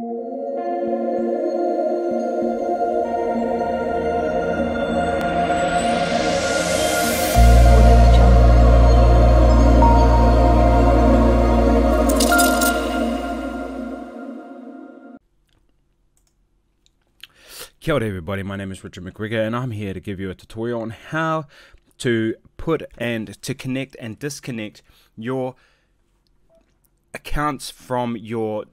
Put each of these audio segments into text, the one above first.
Kia ora everybody, my name is Richard McGregor and I'm here to give you a tutorial on how to put and to connect and disconnect your accounts from your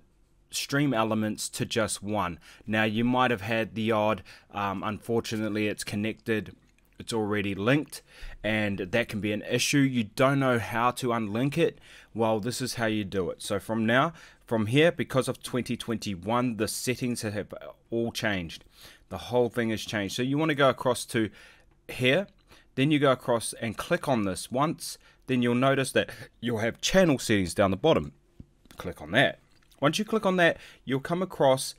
stream elements to just one. Now you might have had the odd, um, unfortunately it's connected, it's already linked and that can be an issue. You don't know how to unlink it. Well, this is how you do it. So from now, from here, because of 2021, the settings have all changed. The whole thing has changed. So you want to go across to here, then you go across and click on this once, then you'll notice that you'll have channel settings down the bottom. Click on that. Once you click on that, you'll come across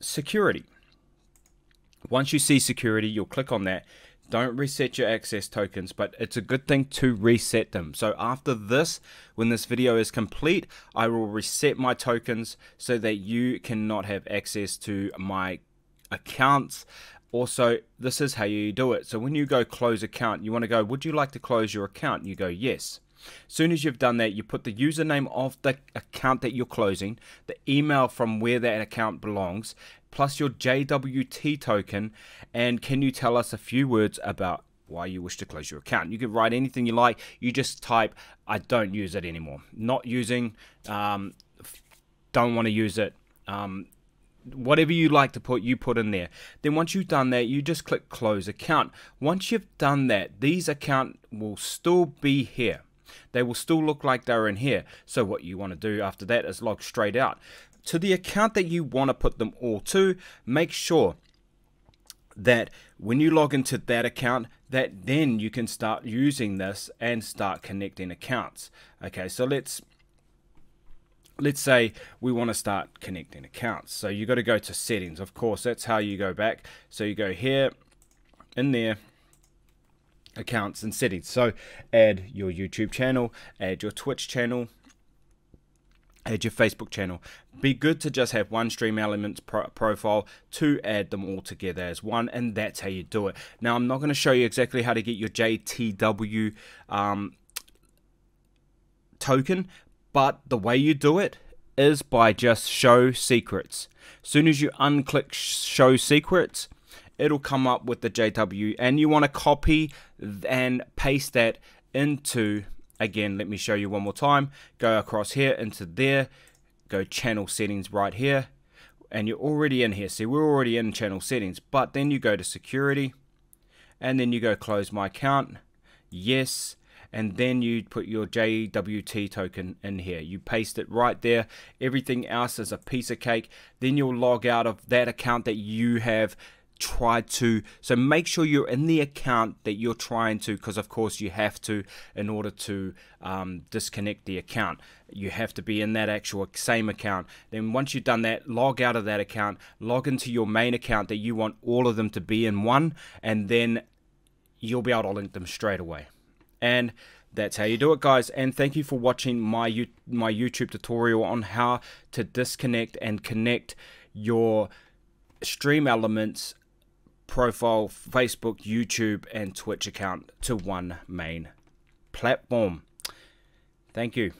security. Once you see security, you'll click on that. Don't reset your access tokens, but it's a good thing to reset them. So after this, when this video is complete, I will reset my tokens so that you cannot have access to my accounts. Also, this is how you do it. So when you go close account, you want to go, would you like to close your account? You go, yes. Soon as you've done that, you put the username of the account that you're closing, the email from where that account belongs, plus your JWT token, and can you tell us a few words about why you wish to close your account. You can write anything you like. You just type, I don't use it anymore. Not using, um, don't want to use it. Um, whatever you like to put, you put in there. Then once you've done that, you just click close account. Once you've done that, these account will still be here. They will still look like they're in here. So what you want to do after that is log straight out. To the account that you want to put them all to, make sure that when you log into that account that then you can start using this and start connecting accounts okay so let's let's say we want to start connecting accounts. So you got to go to settings. Of course, that's how you go back. So you go here, in there, accounts and settings. So add your YouTube channel, add your Twitch channel, add your Facebook channel. Be good to just have one Stream Elements pro profile to add them all together as one, and that's how you do it. Now, I'm not going to show you exactly how to get your JTW um, token, but the way you do it is by just show secrets. As soon as you unclick show secrets, it'll come up with the JW and you want to copy and paste that into again let me show you one more time. Go across here into there. Go channel settings right here. And you're already in here. See we're already in channel settings. But then you go to security and then you go close my account. Yes. And then you put your JWT token in here. You paste it right there. Everything else is a piece of cake. Then you'll log out of that account that you have tried to so make sure you're in the account that you're trying to because of course you have to in order to um, disconnect the account. You have to be in that actual same account. Then once you've done that log out of that account log into your main account that you want all of them to be in one and then you'll be able to link them straight away. And that's how you do it guys. And thank you for watching my my YouTube tutorial on how to disconnect and connect your stream elements profile Facebook YouTube and Twitch account to one main platform. Thank you